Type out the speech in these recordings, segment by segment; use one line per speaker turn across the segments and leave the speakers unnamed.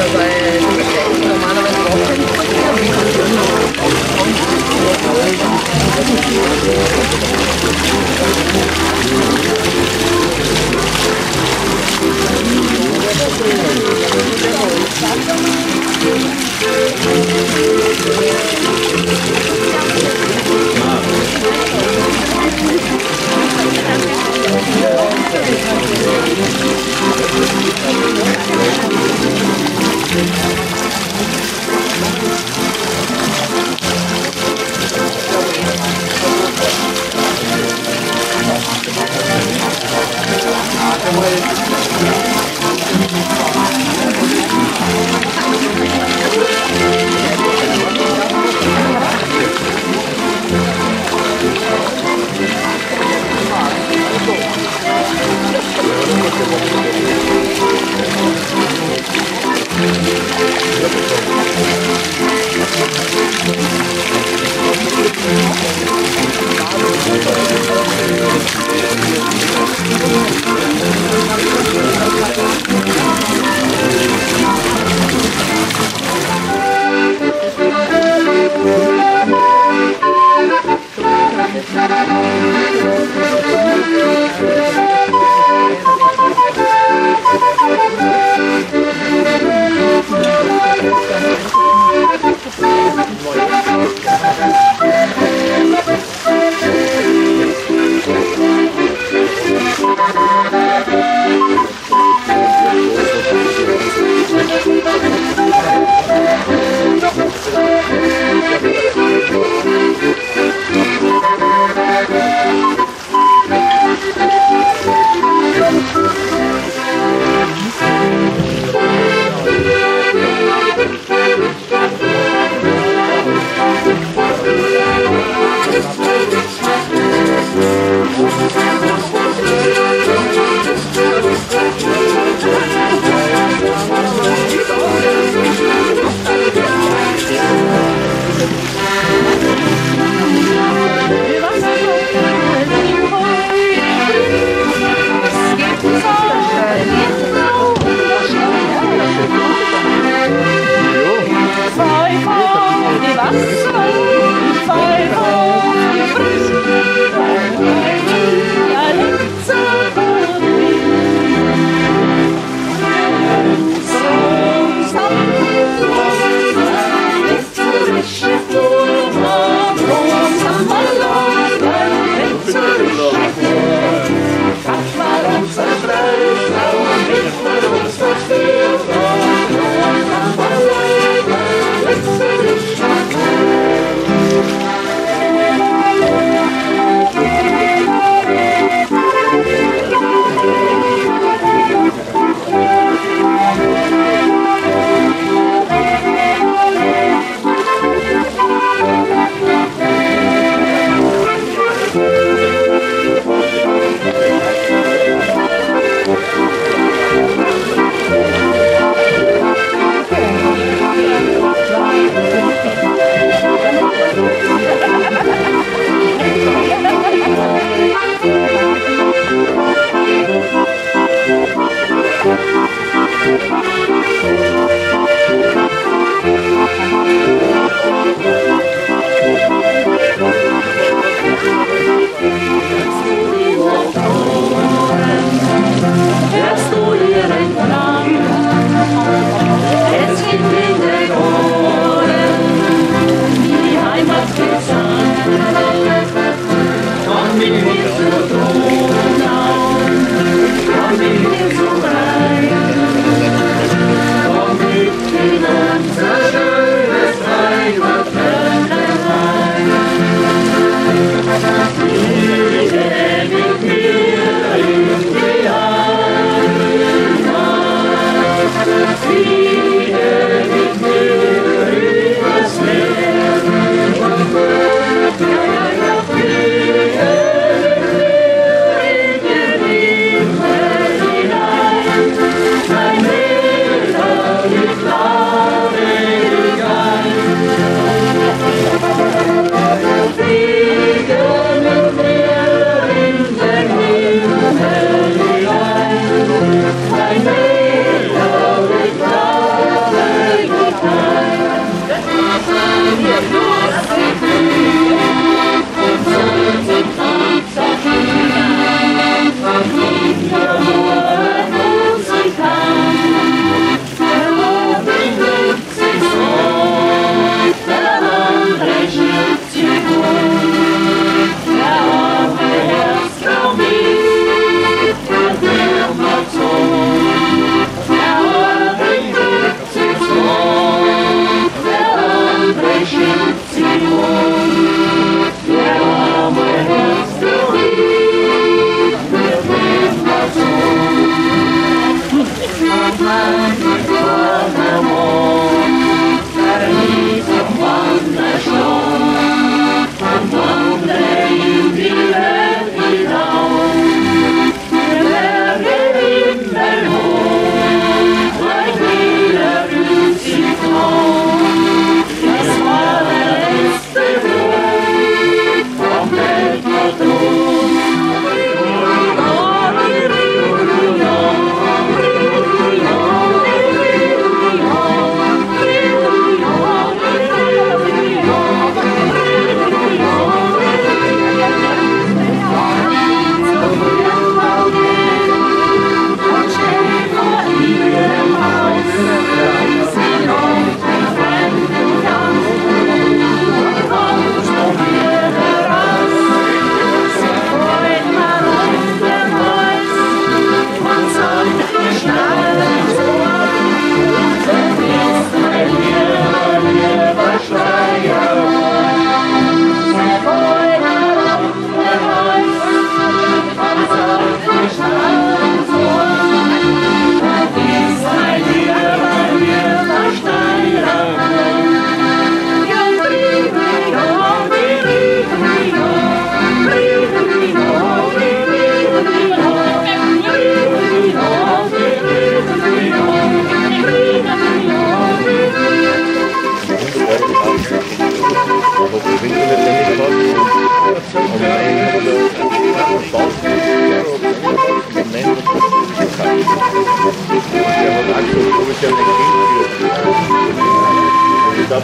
哎，对对对，怎么那么多人？好多人都在。我这都有，你知道吗？反正。妈。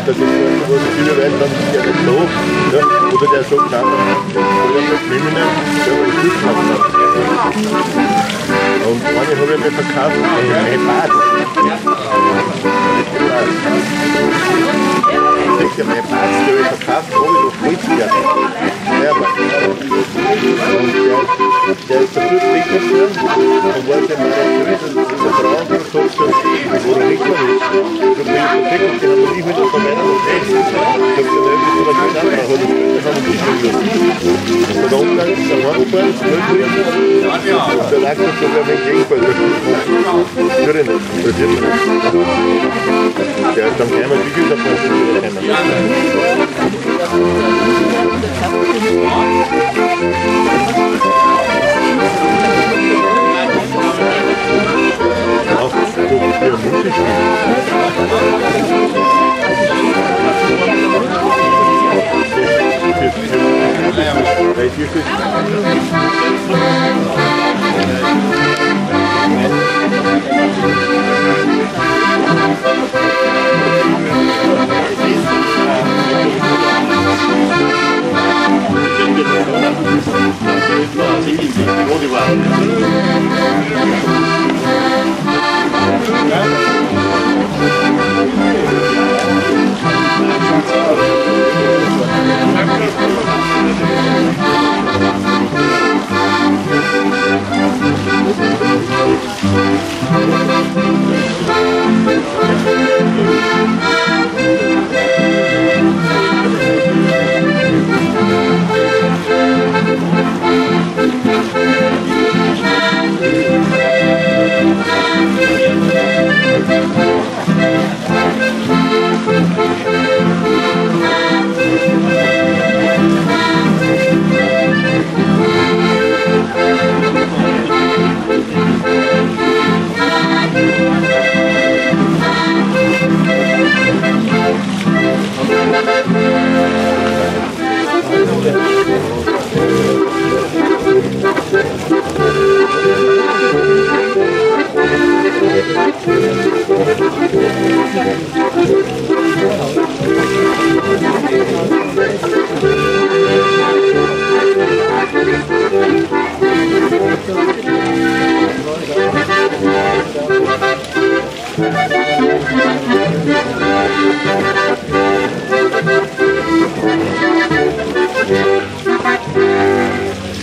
das ist äh, so, was viele Leute haben sich ne, ja nicht so, ja, oder der sagt, nein, oder der schwimmen nicht, der will Schutz hat. Und meine habe ich mir verkauft, Mein Bad. Ich denke, mein Bad, der verkauft, habe ich noch 40 Jahre. Und der, der ist dafür weggefahren und war der Marathon und der Frau und sagt so, wo er nicht mehr ist. Ich habe den perfekt, den haben wir nicht mit von meiner noch nicht. Ich habe den Löwen von der Kinder angebracht, und das haben wir nicht mehr Und der Umgang ist der Hornfall, und der lag uns sogar mit dem Gegenfall. Würde nicht, interessiert 本次演习的全部任务。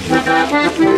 Das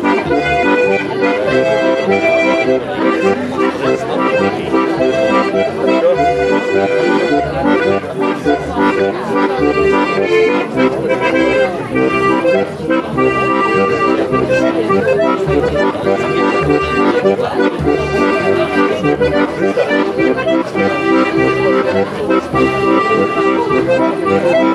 Thank you. it.